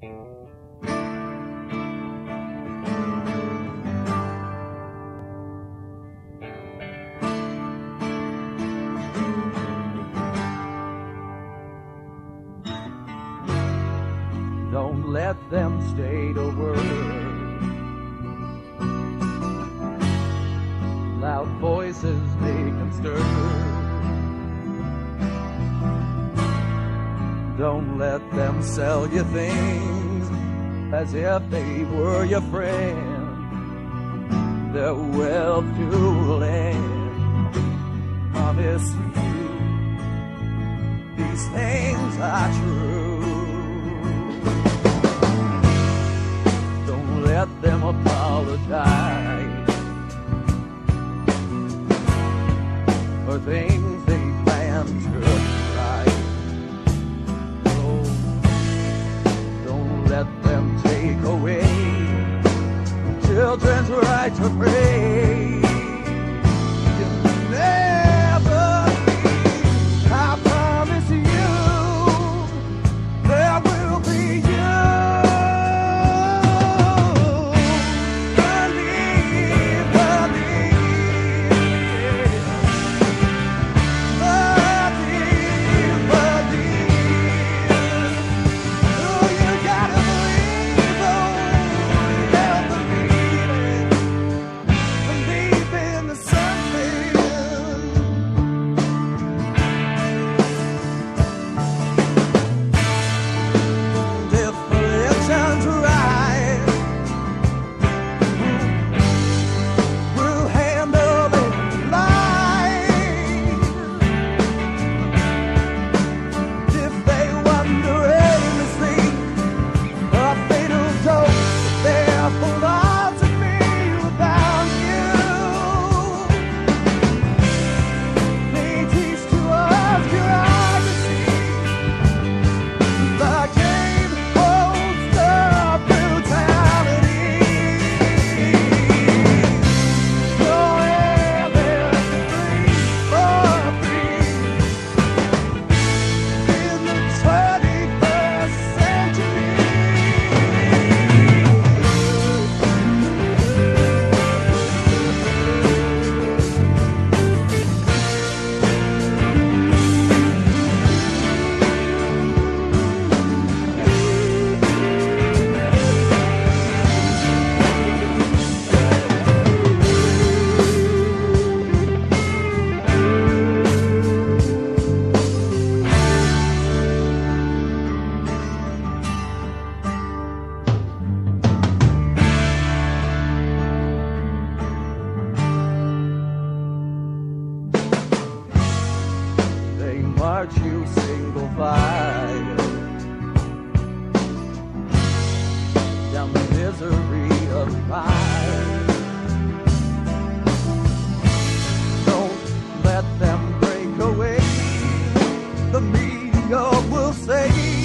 Don't let them stay to work. Loud voices make them stir. Don't let them sell you things as if they were your friend. Their wealth to lend. Promise you these things are true. Don't let them apologize for things children's right to pray. march you single file down the misery of pride. Don't let them break away. The media will say.